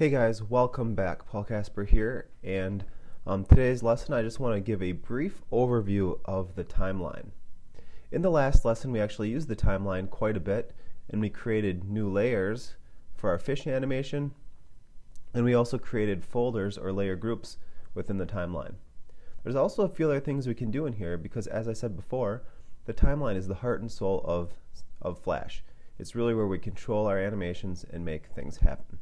Hey guys, welcome back. Paul Casper here, and um, today's lesson I just want to give a brief overview of the timeline. In the last lesson, we actually used the timeline quite a bit, and we created new layers for our fish animation, and we also created folders or layer groups within the timeline. There's also a few other things we can do in here because, as I said before, the timeline is the heart and soul of, of Flash. It's really where we control our animations and make things happen.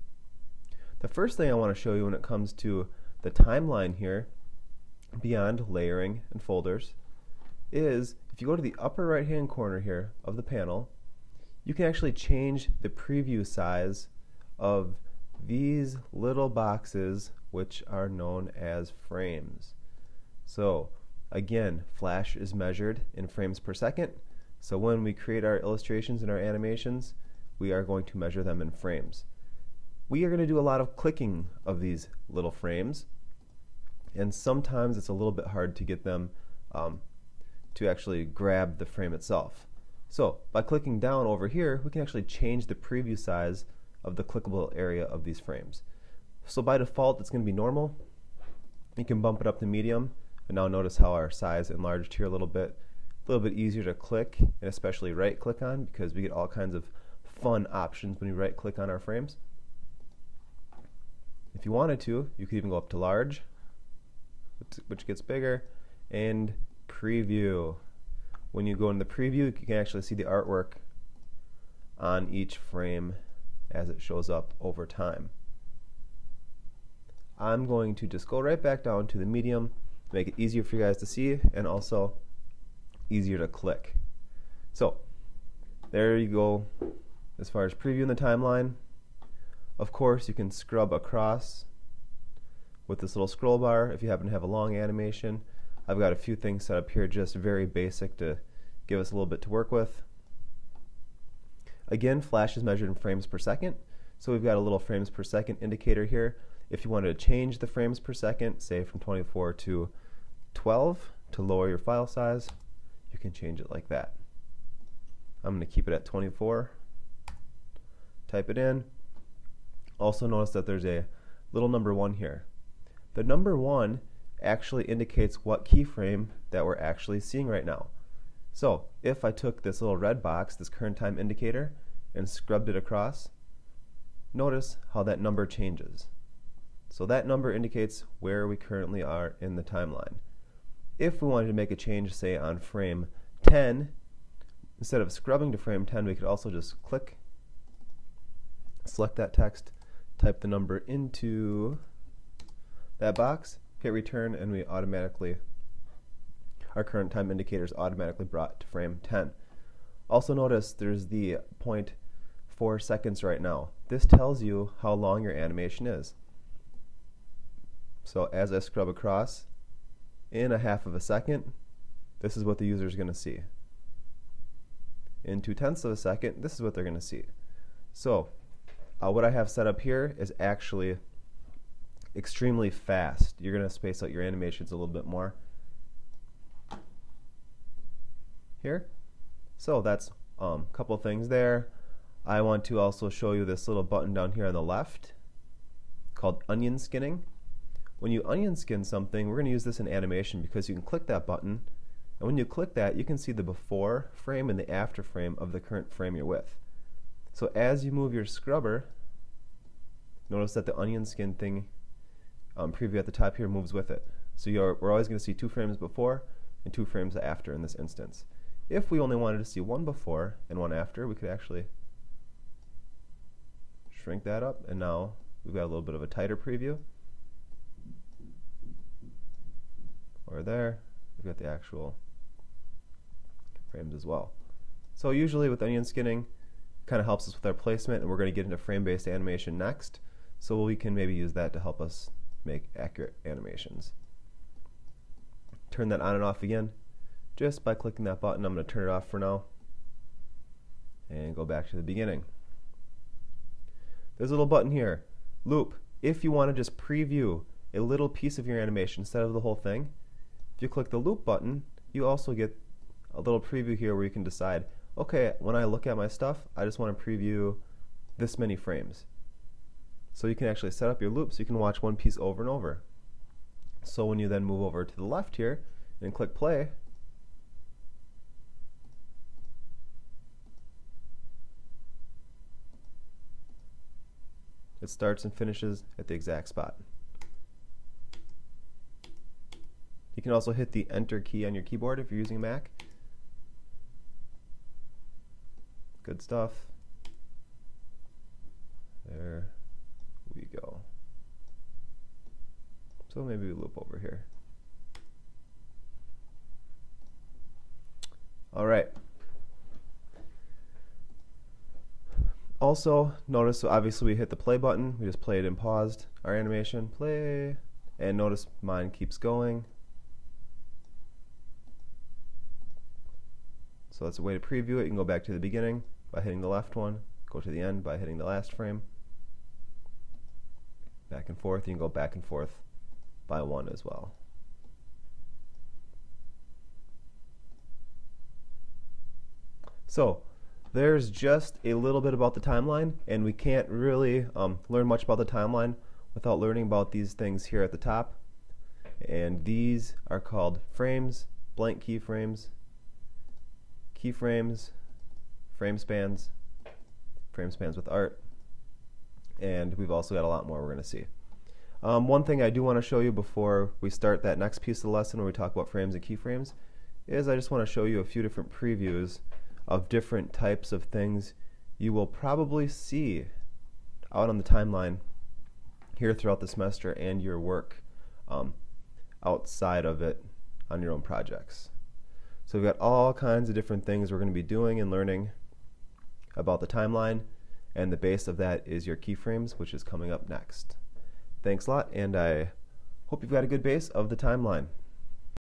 The first thing I want to show you when it comes to the timeline here, beyond layering and folders, is if you go to the upper right hand corner here of the panel, you can actually change the preview size of these little boxes which are known as frames. So again, Flash is measured in frames per second. So when we create our illustrations and our animations, we are going to measure them in frames we are going to do a lot of clicking of these little frames and sometimes it's a little bit hard to get them um, to actually grab the frame itself. So by clicking down over here we can actually change the preview size of the clickable area of these frames. So by default it's going to be normal. You can bump it up to medium and now notice how our size enlarged here a little bit. A little bit easier to click and especially right click on because we get all kinds of fun options when we right click on our frames. If you wanted to, you could even go up to large, which gets bigger, and preview. When you go in the preview, you can actually see the artwork on each frame as it shows up over time. I'm going to just go right back down to the medium, make it easier for you guys to see, and also easier to click. So, there you go as far as previewing the timeline. Of course, you can scrub across with this little scroll bar if you happen to have a long animation. I've got a few things set up here just very basic to give us a little bit to work with. Again, flash is measured in frames per second, so we've got a little frames per second indicator here. If you wanted to change the frames per second, say from 24 to 12 to lower your file size, you can change it like that. I'm going to keep it at 24. Type it in. Also notice that there's a little number one here. The number one actually indicates what keyframe that we're actually seeing right now. So if I took this little red box, this current time indicator, and scrubbed it across, notice how that number changes. So that number indicates where we currently are in the timeline. If we wanted to make a change, say on frame 10, instead of scrubbing to frame 10, we could also just click, select that text, type the number into that box, hit return, and we automatically, our current time indicator is automatically brought to frame 10. Also notice there's the point 4 seconds right now. This tells you how long your animation is. So as I scrub across, in a half of a second, this is what the user is going to see. In two tenths of a second, this is what they're going to see. So uh, what I have set up here is actually extremely fast. You're going to space out your animations a little bit more here. So that's a um, couple things there. I want to also show you this little button down here on the left called onion skinning. When you onion skin something, we're going to use this in animation because you can click that button and when you click that you can see the before frame and the after frame of the current frame you're with. So as you move your scrubber, notice that the onion skin thing um, preview at the top here moves with it. So we're always going to see two frames before and two frames after in this instance. If we only wanted to see one before and one after, we could actually shrink that up, and now we've got a little bit of a tighter preview. Or there, we've got the actual frames as well. So usually with onion skinning, kind of helps us with our placement, and we're going to get into frame-based animation next. So we can maybe use that to help us make accurate animations. Turn that on and off again just by clicking that button. I'm going to turn it off for now and go back to the beginning. There's a little button here, loop. If you want to just preview a little piece of your animation instead of the whole thing, if you click the loop button, you also get a little preview here where you can decide okay, when I look at my stuff, I just want to preview this many frames. So you can actually set up your loops. You can watch one piece over and over. So when you then move over to the left here and click play, it starts and finishes at the exact spot. You can also hit the enter key on your keyboard if you're using a Mac. Good stuff. There we go. So maybe we loop over here. All right. Also, notice so obviously we hit the play button. We just played and paused our animation. Play. And notice mine keeps going. So that's a way to preview it. You can go back to the beginning by hitting the left one, go to the end by hitting the last frame. Back and forth. You can go back and forth by one as well. So there's just a little bit about the timeline, and we can't really um, learn much about the timeline without learning about these things here at the top. And these are called frames, blank keyframes, keyframes, frame spans, frame spans with art, and we've also got a lot more we're going to see. Um, one thing I do want to show you before we start that next piece of the lesson where we talk about frames and keyframes is I just want to show you a few different previews of different types of things you will probably see out on the timeline here throughout the semester and your work um, outside of it on your own projects. So we've got all kinds of different things we're going to be doing and learning about the timeline, and the base of that is your keyframes, which is coming up next. Thanks a lot, and I hope you've got a good base of the timeline.